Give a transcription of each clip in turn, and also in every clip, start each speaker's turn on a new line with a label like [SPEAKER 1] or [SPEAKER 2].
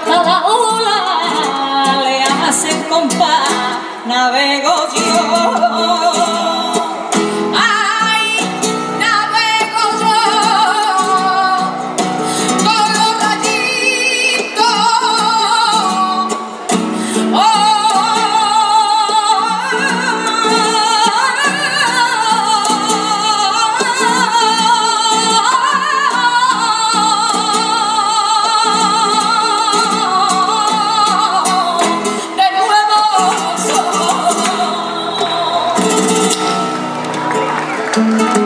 [SPEAKER 1] hasta la ola le hacen compás, navego yo. Niña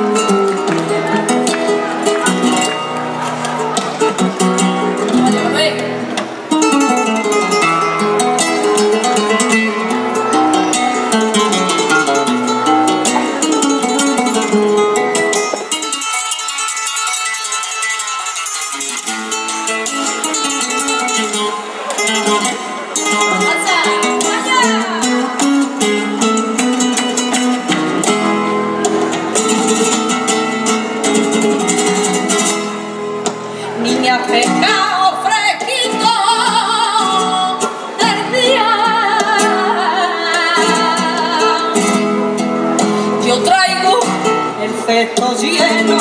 [SPEAKER 1] cesto lleno,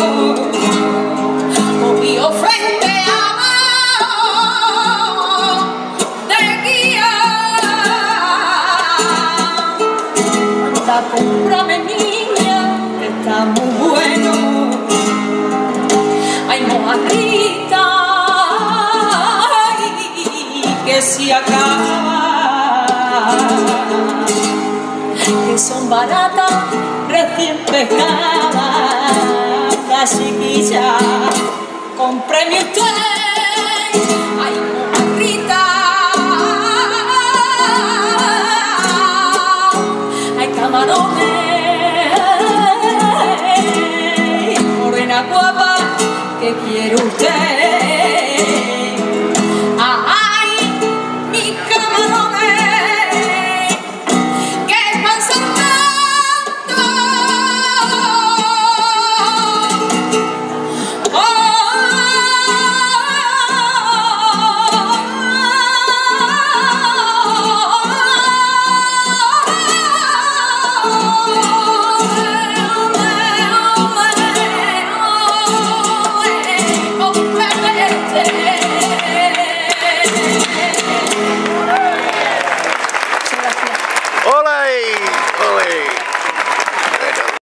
[SPEAKER 1] movido frente abajo de guía. Anda, cómprame niña, que está muy bueno. Ay, mojarrita, ay, que se acaba, que son baratas, recién pescadas, la chiquilla, cómpreme usted, ay, mojarrita, ay, camarones, morena guapa, que quiere usted?